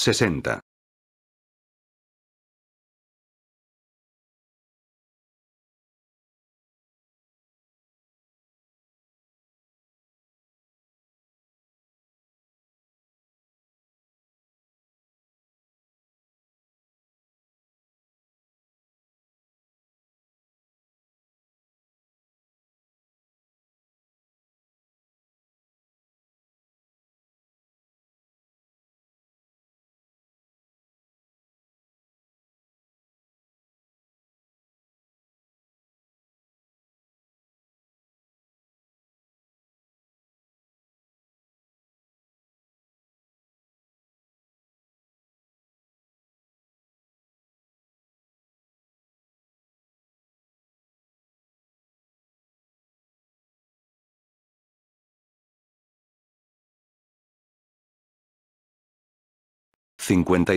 Sesenta. Cincuenta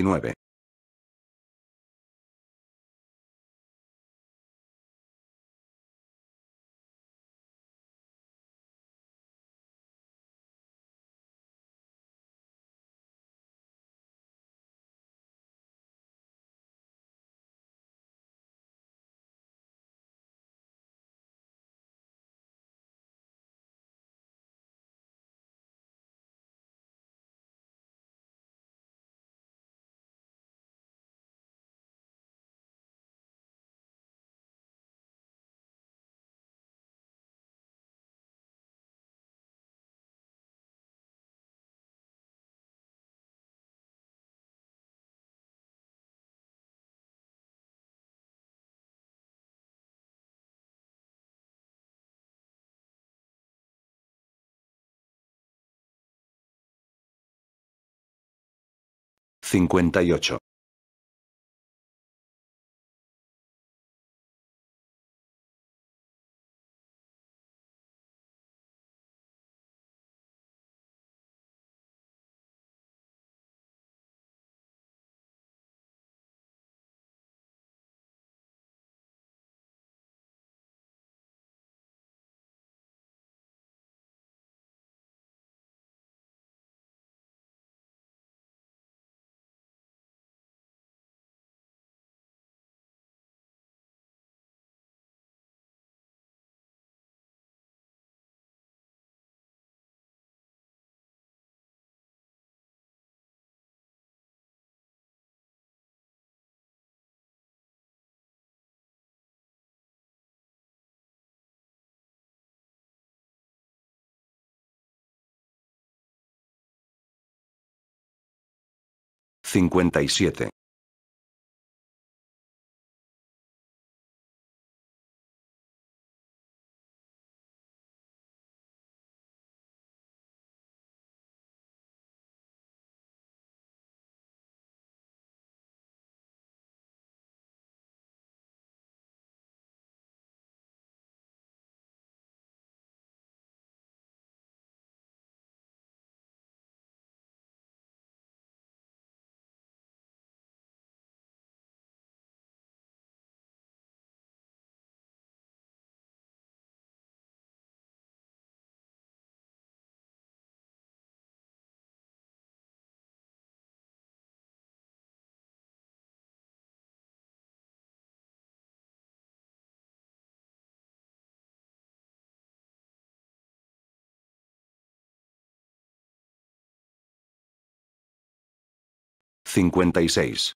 y nueve. 56.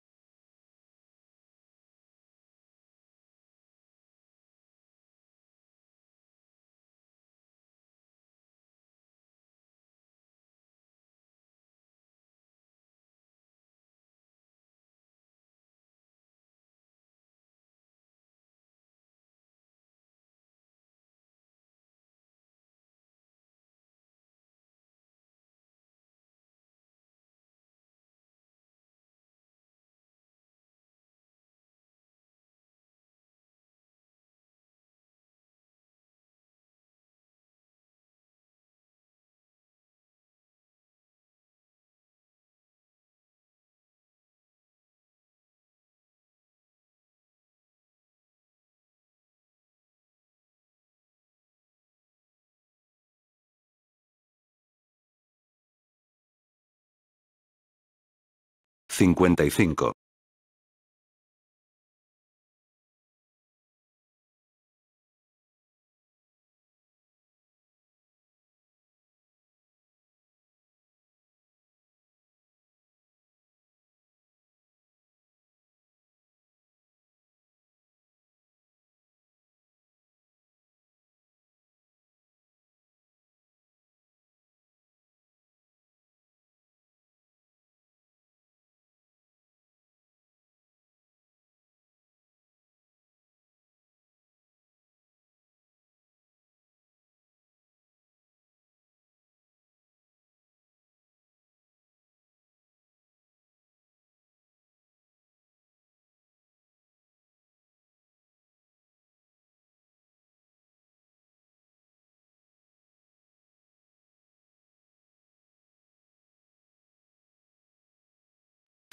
55.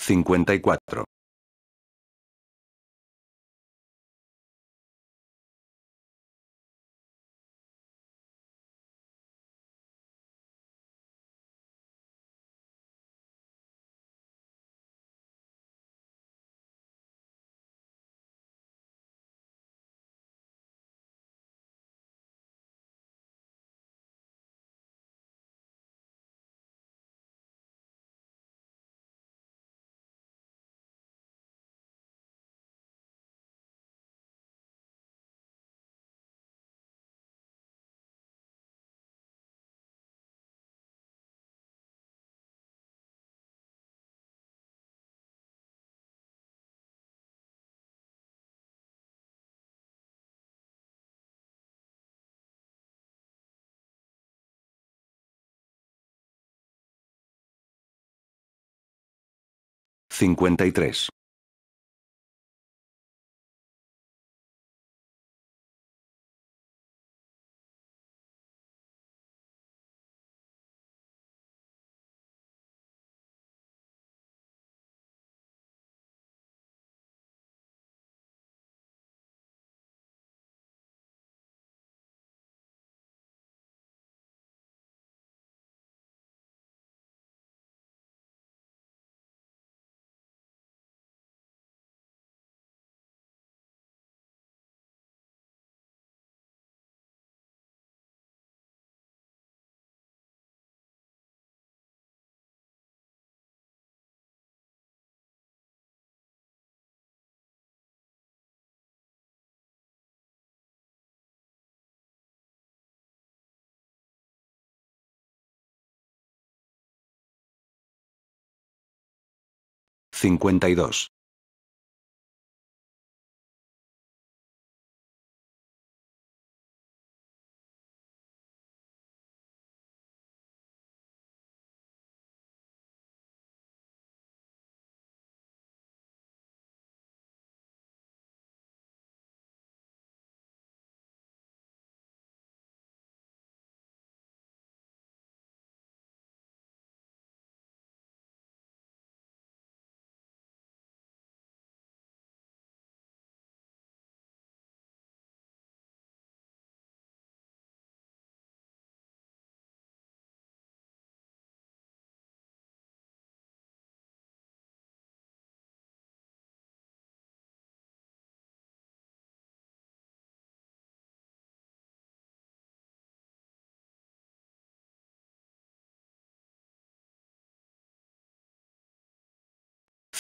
54. 53. 52.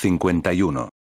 51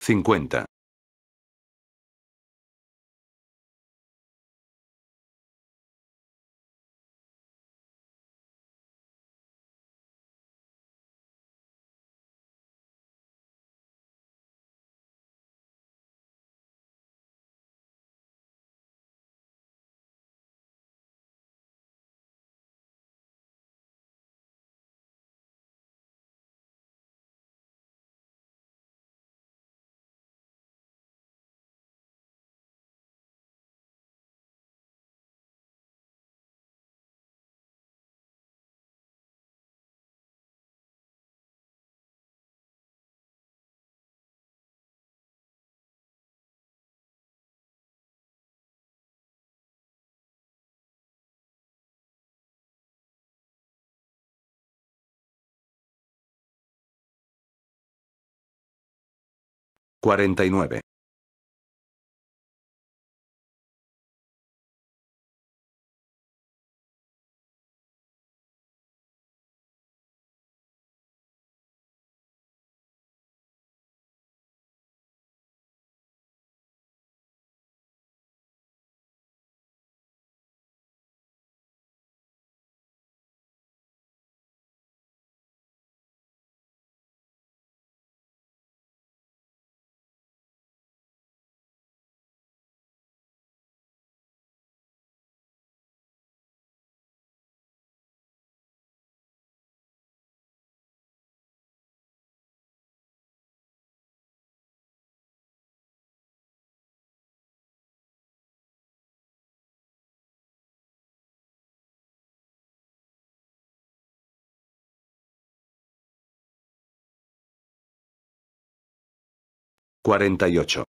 50. 49. 48.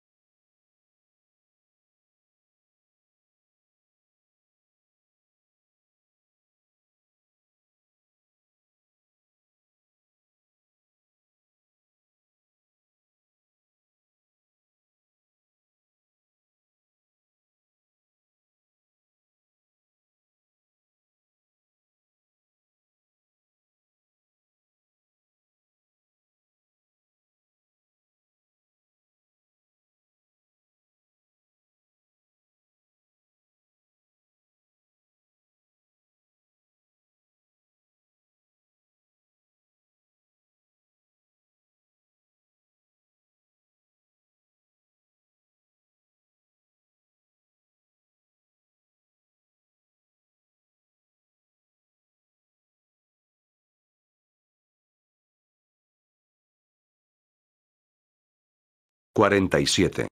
47.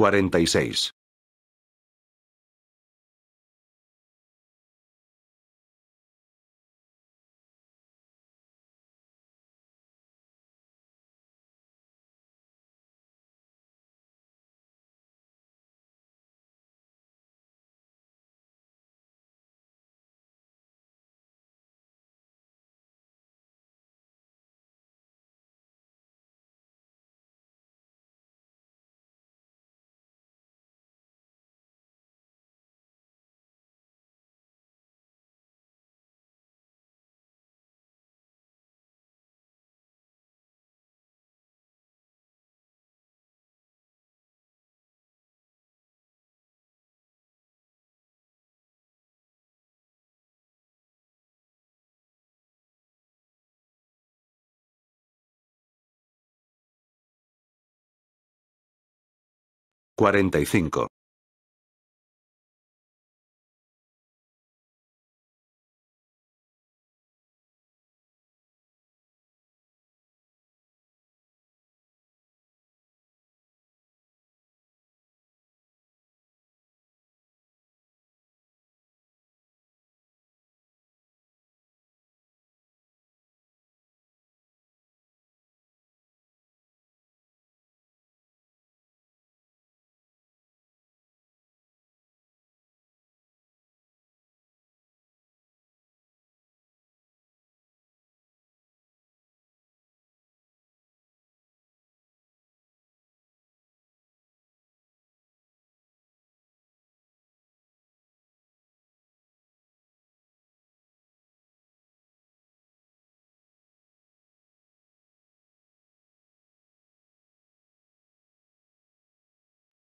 46. 45.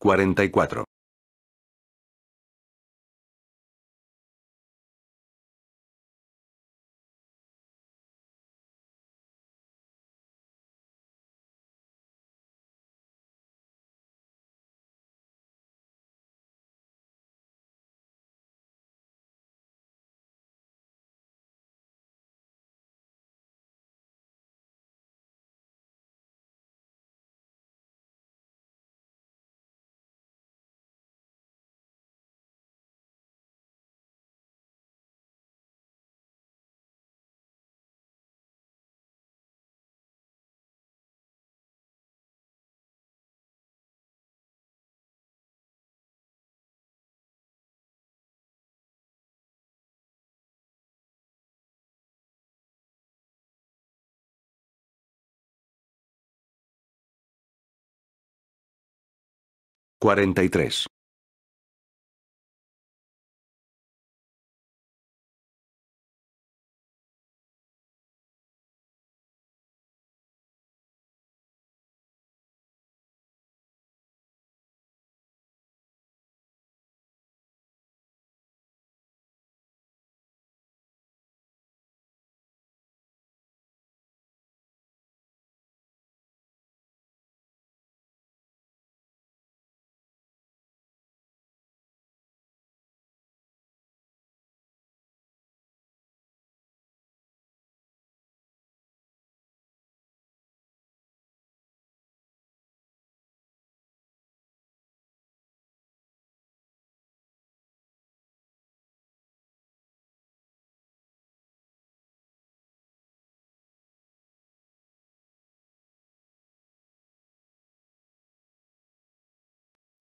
44. 43.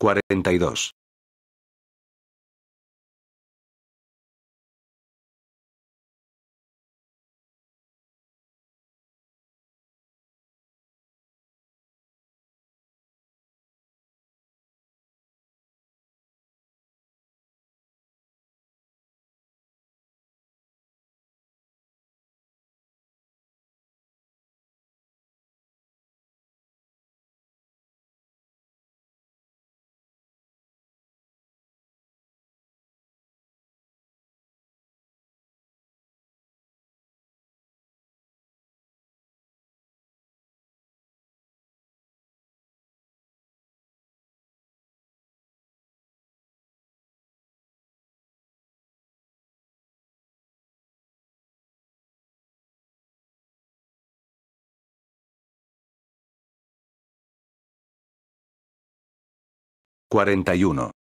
42. 41.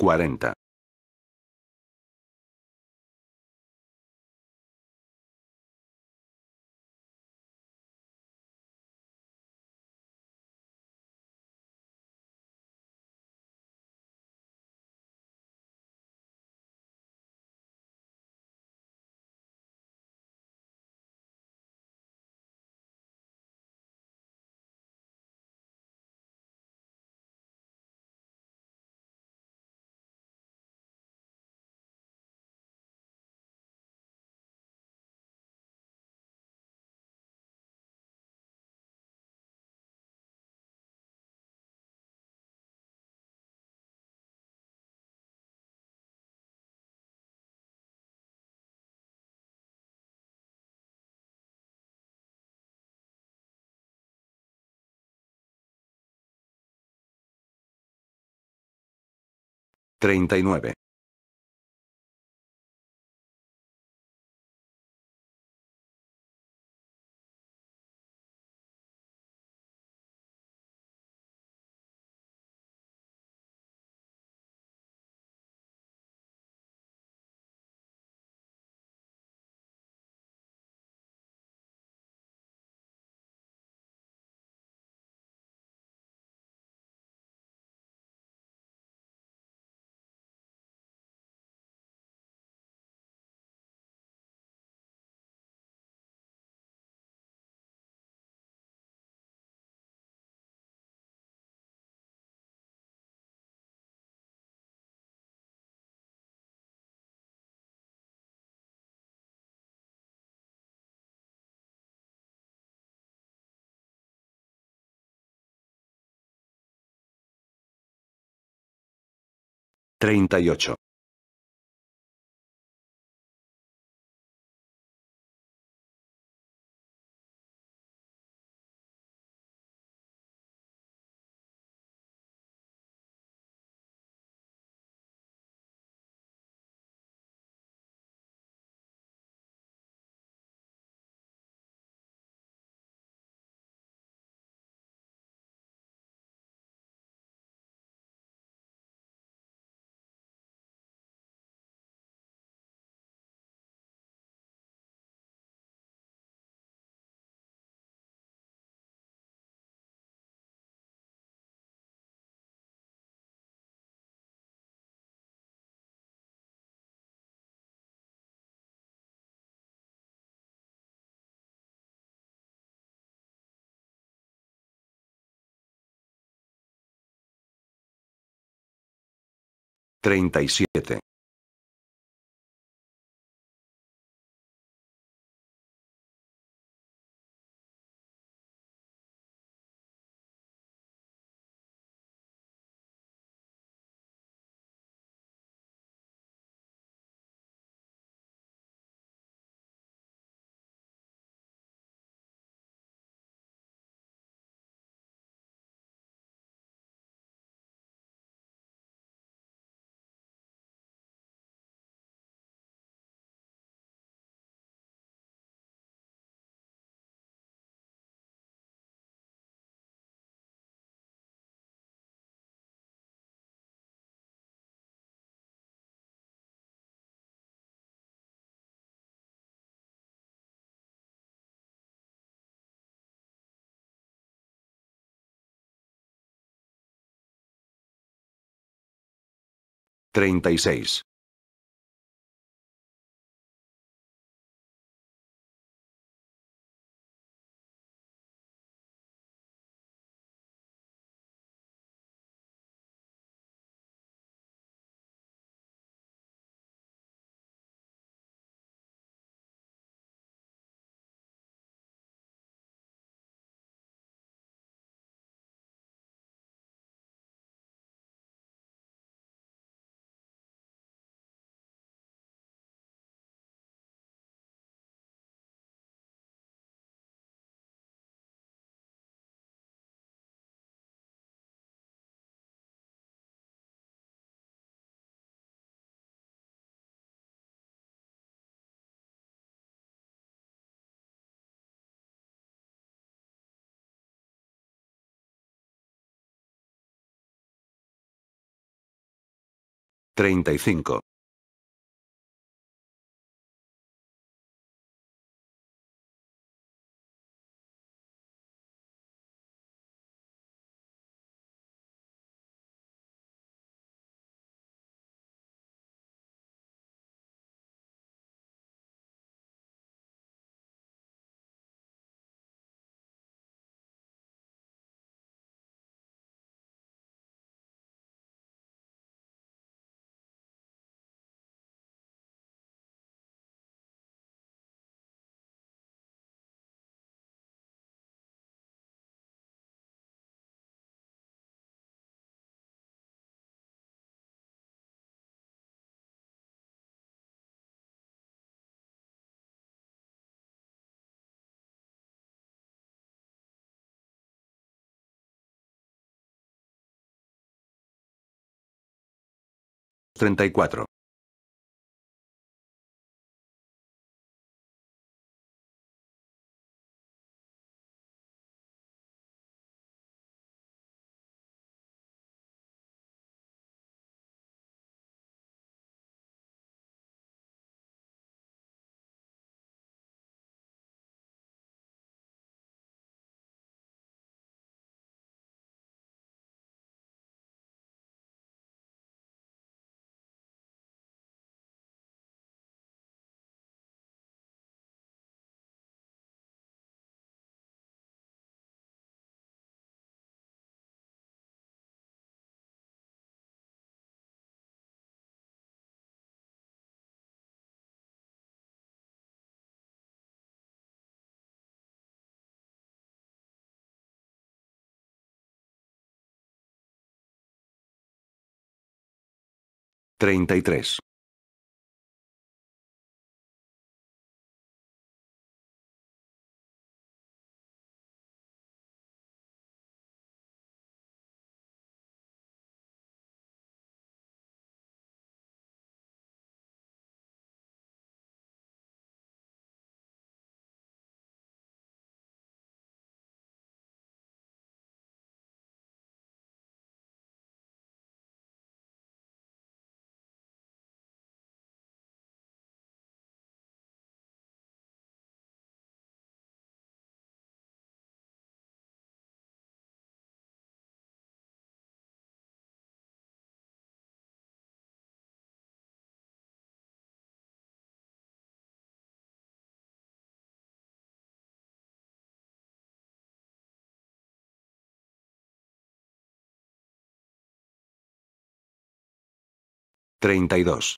40. 39. 38. 37. 36. 35. 34. 33. 32.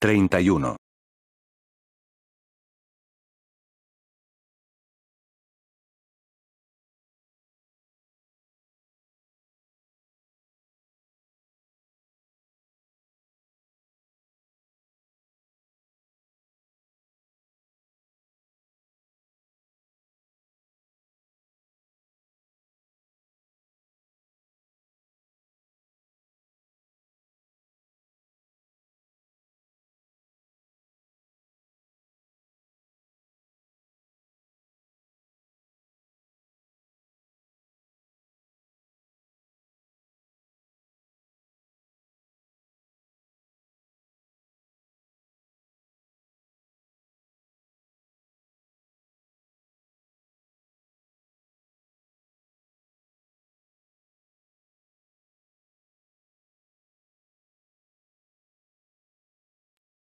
31.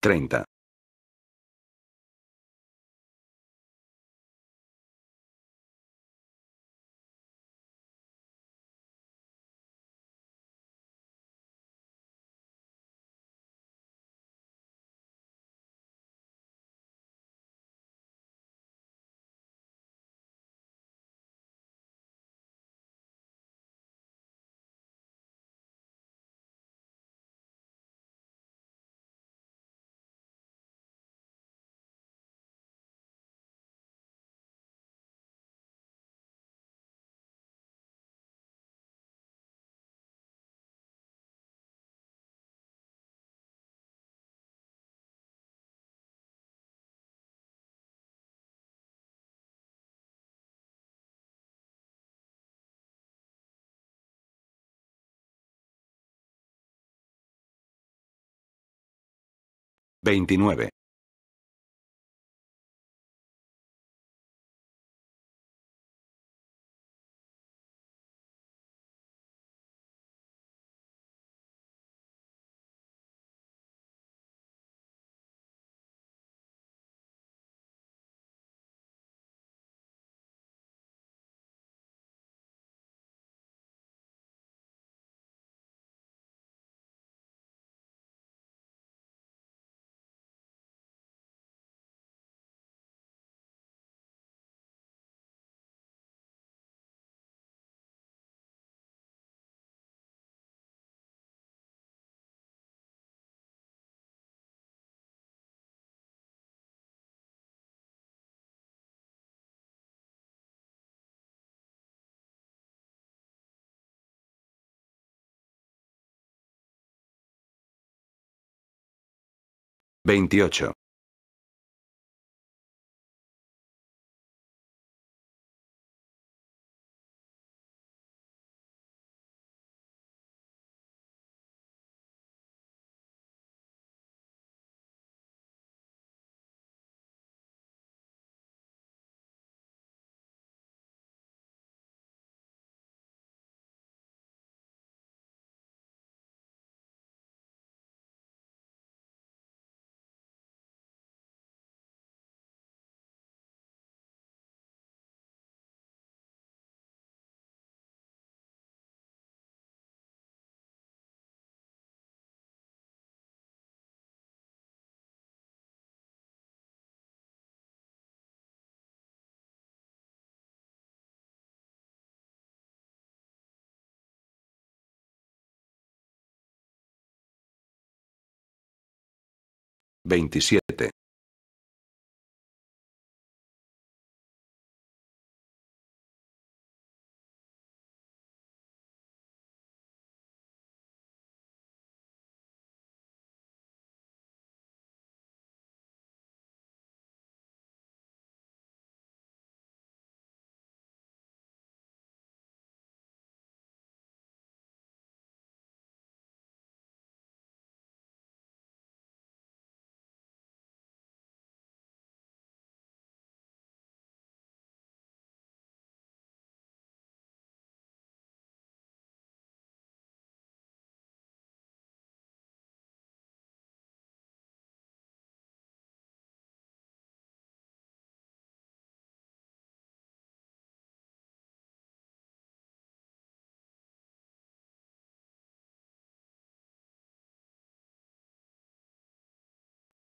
30. 29. 28. 27.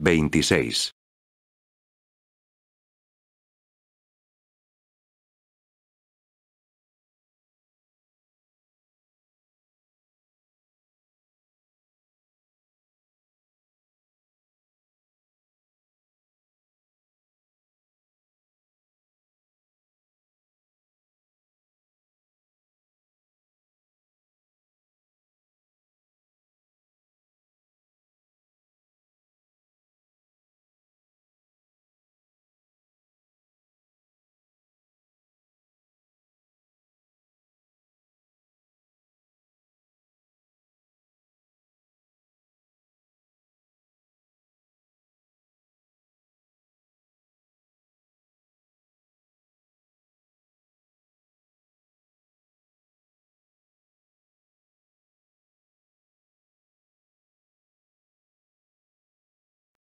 Veintiséis.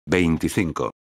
25.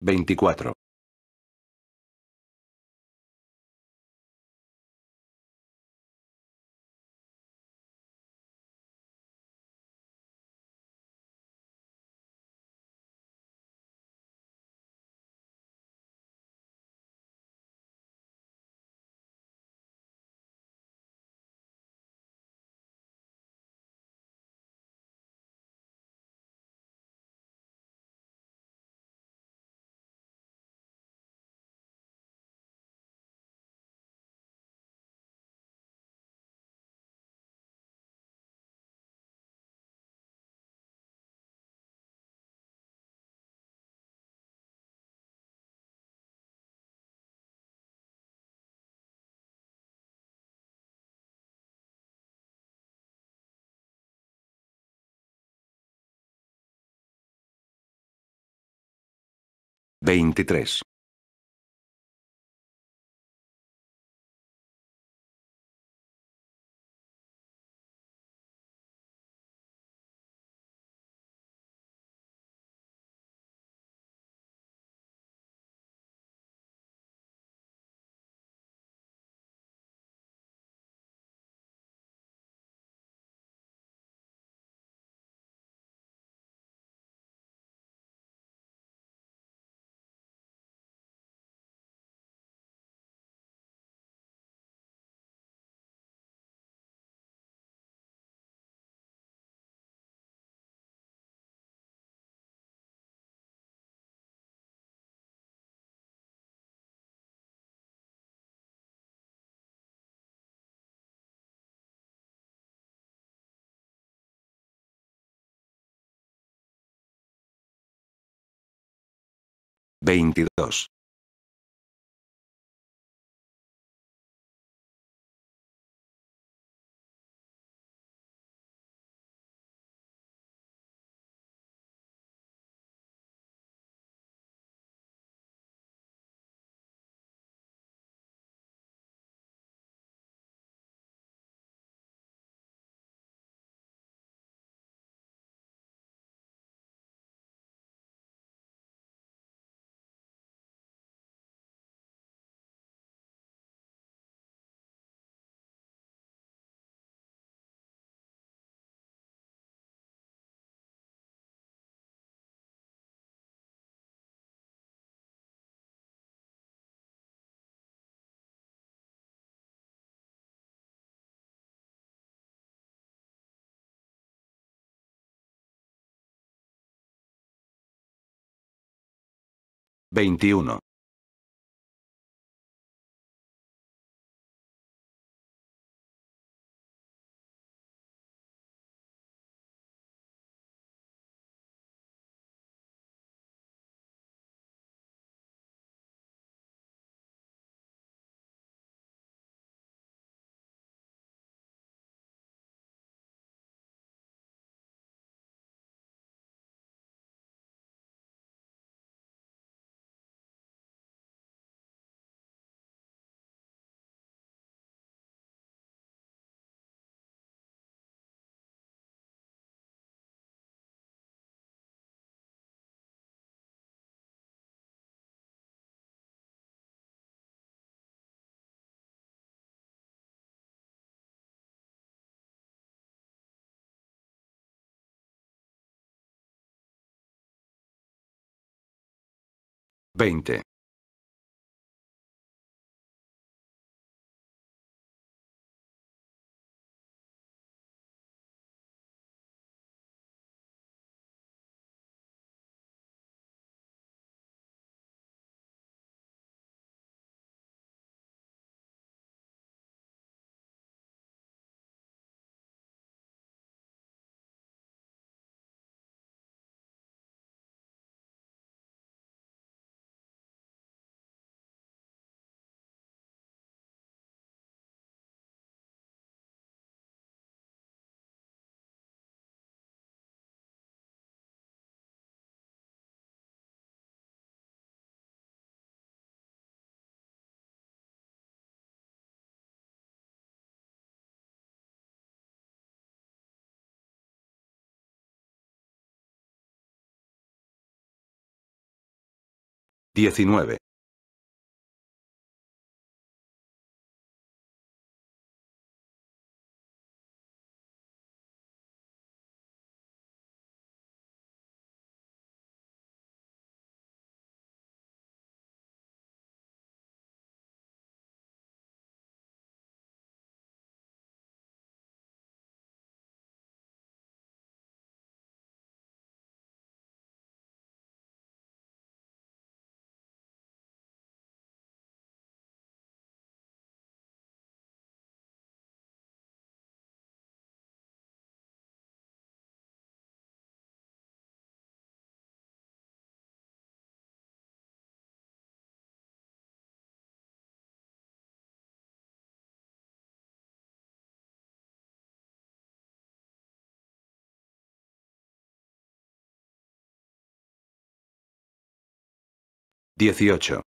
24. 23. Veintidós. Veintiuno. 20. 19. 18.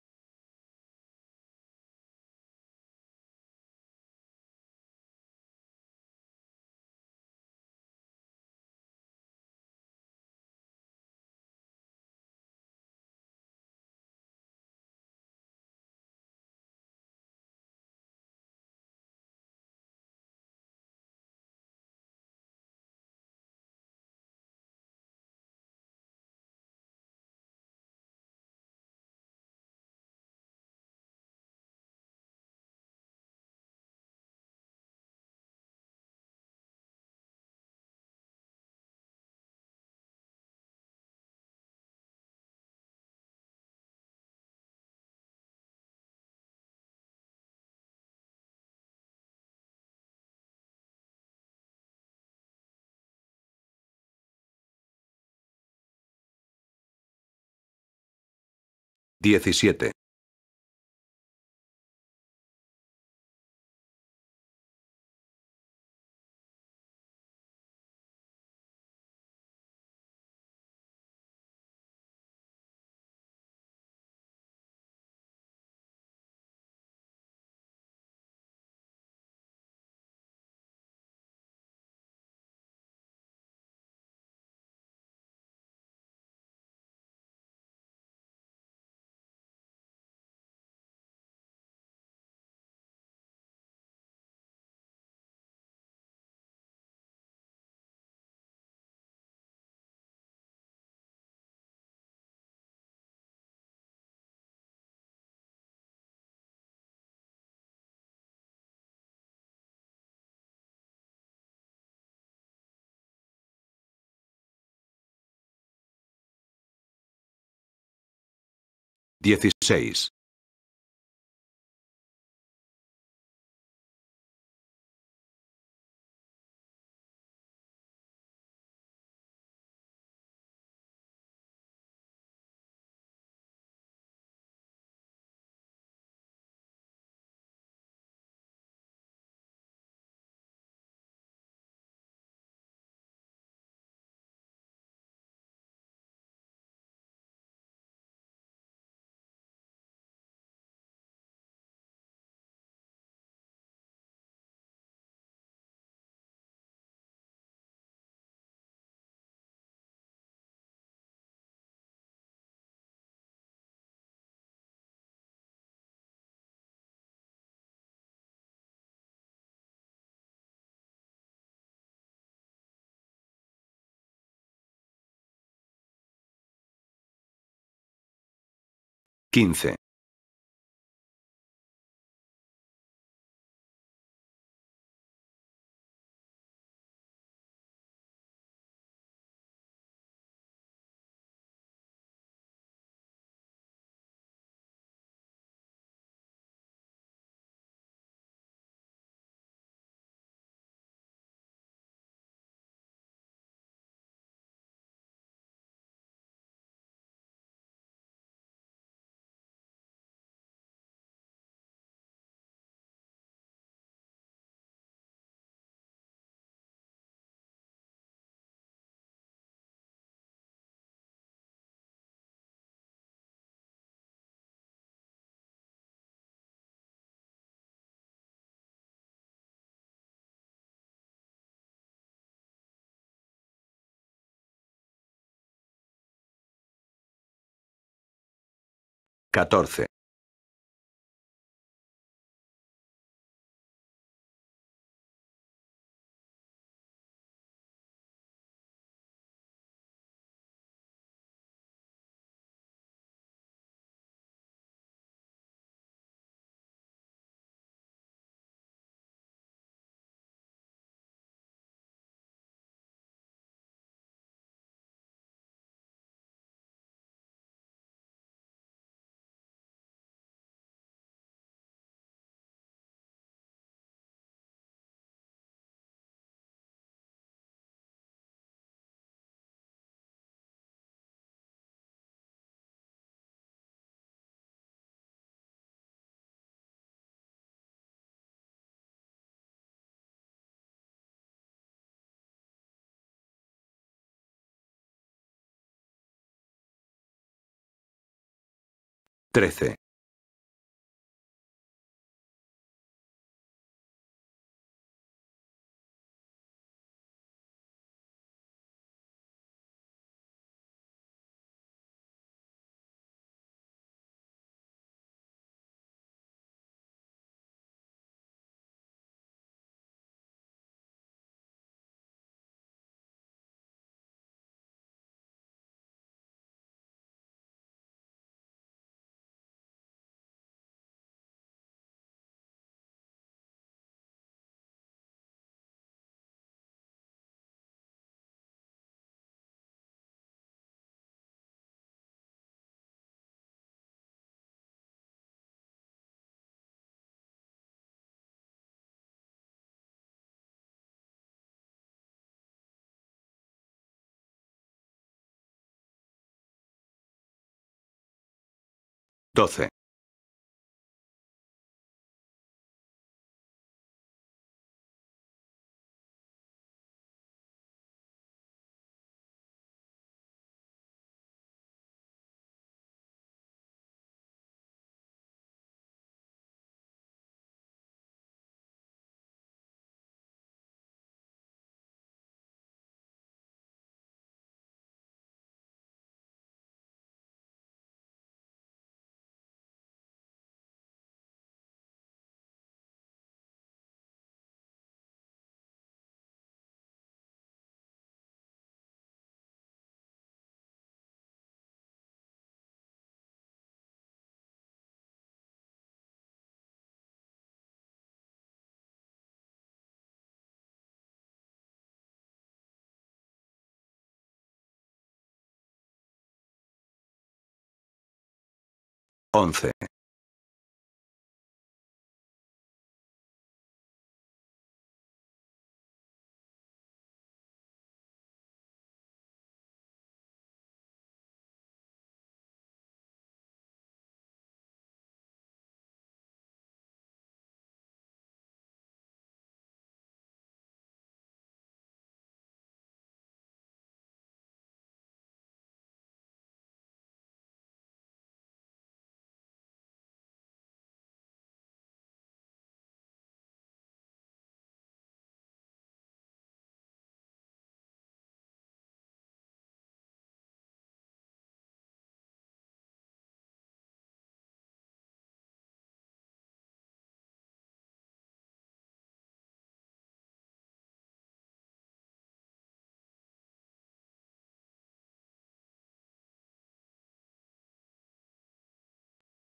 17. Dieciséis. 15. 14. 13. 12. Once.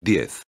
10.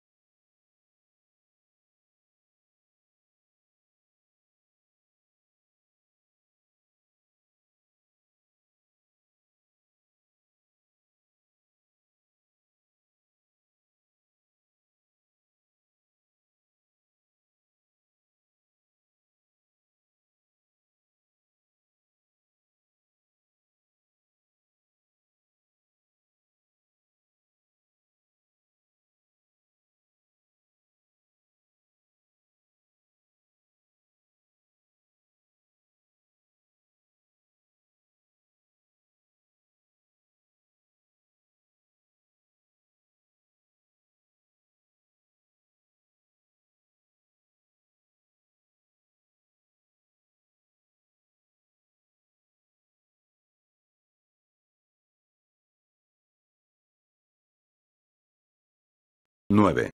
9.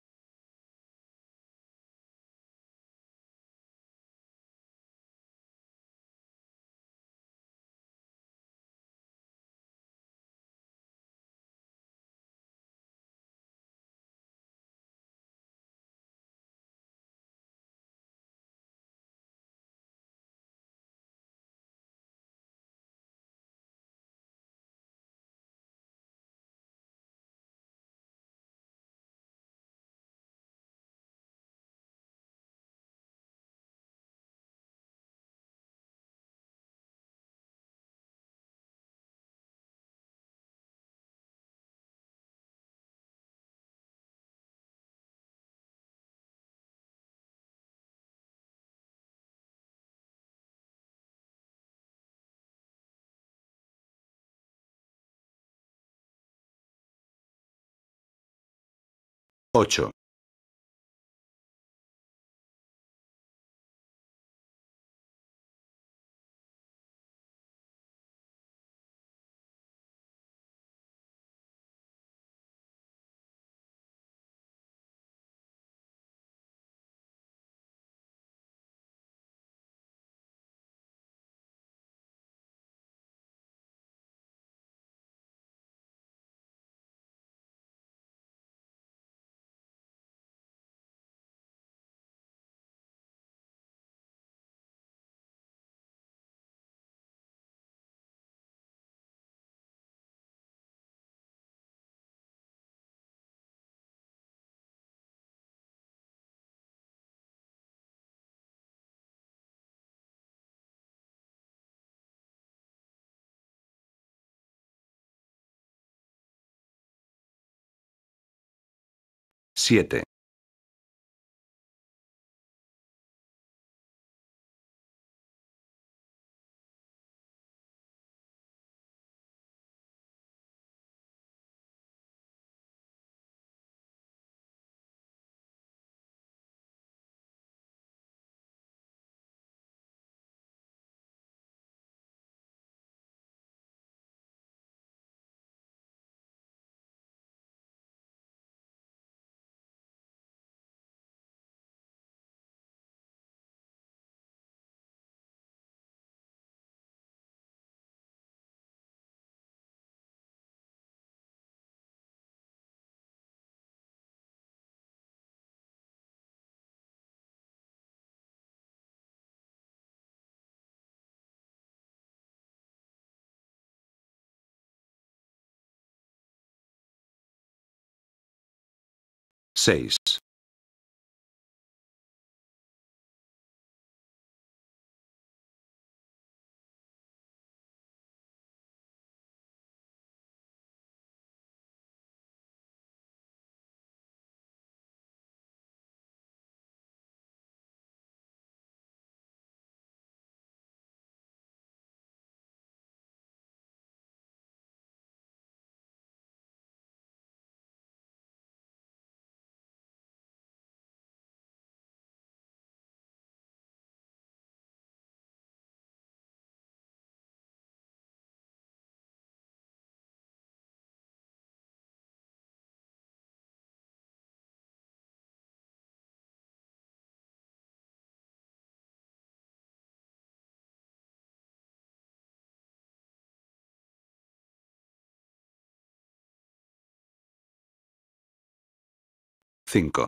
8. 7. Seis. 5,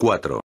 4,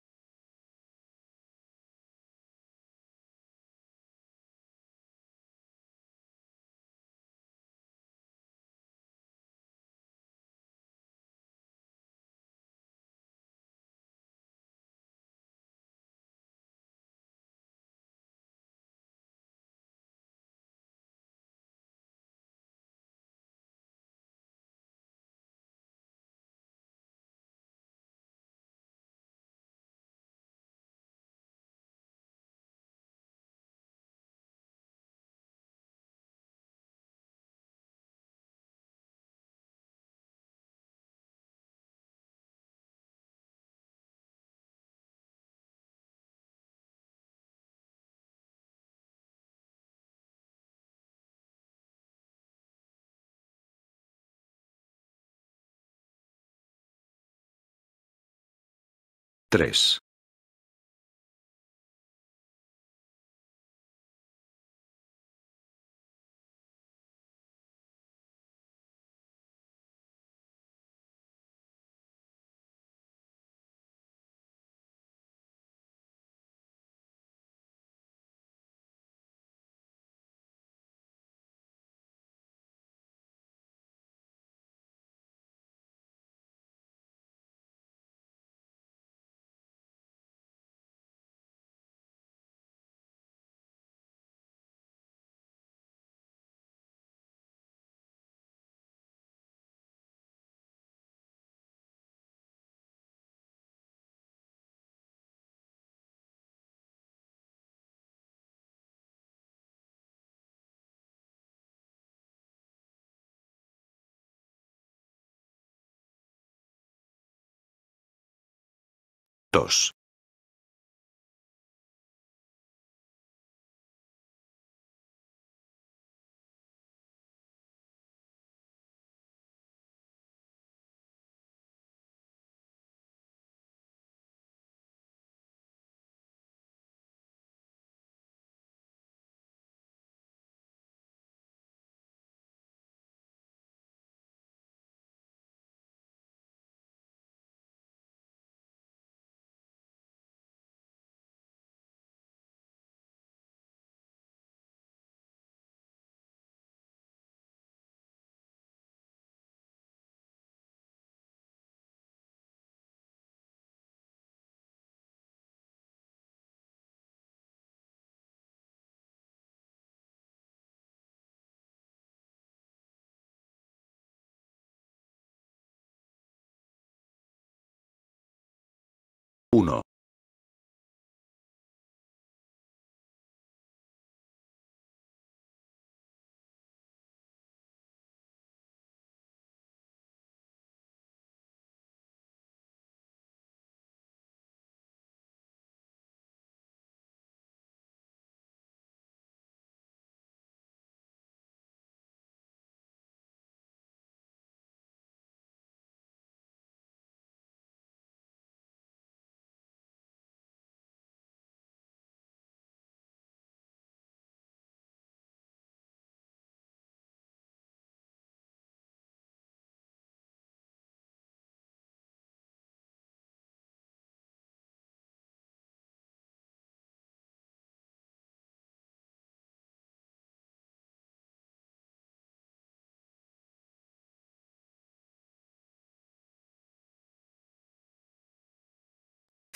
tres, dos, 1.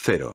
cero.